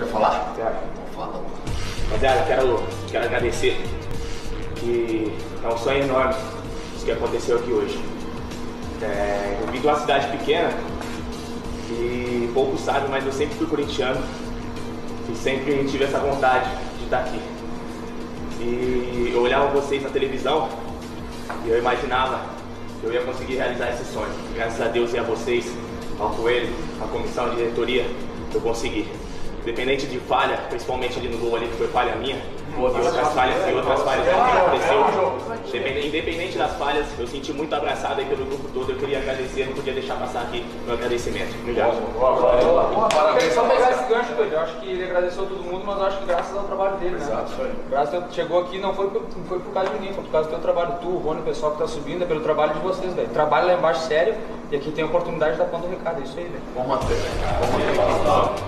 Quer falar? Quero. Então fala. Rapaziada, quero, quero agradecer que é um sonho enorme isso que aconteceu aqui hoje. É, eu vim de uma cidade pequena e poucos sabem, mas eu sempre fui corintiano e sempre tive essa vontade de estar aqui. E eu olhava vocês na televisão e eu imaginava que eu ia conseguir realizar esse sonho. Graças a Deus e a vocês, ao Coelho, à comissão de diretoria, eu consegui. Independente de falha, principalmente ali no gol ali que foi falha minha, e outras falhas e outras falhas que aconteceu. Independente, das falhas, eu senti muito abraçado aí pelo grupo todo. Eu queria agradecer, não podia deixar passar aqui meu agradecimento. Obrigado. Parabéns, só pegar esse gancho, Coelho. Eu acho que ele agradeceu todo mundo, mas eu acho que graças ao trabalho dele, né? Exato, isso aí. Graças ao chegou aqui não foi, por, não foi por causa de ninguém, foi por causa do teu trabalho. Tu, o Rony, o pessoal que tá subindo, é pelo trabalho de vocês, velho. Trabalho lá embaixo sério e aqui tem a oportunidade de dar conta do recado. É isso aí, velho. Vamos manter. Vamos manter.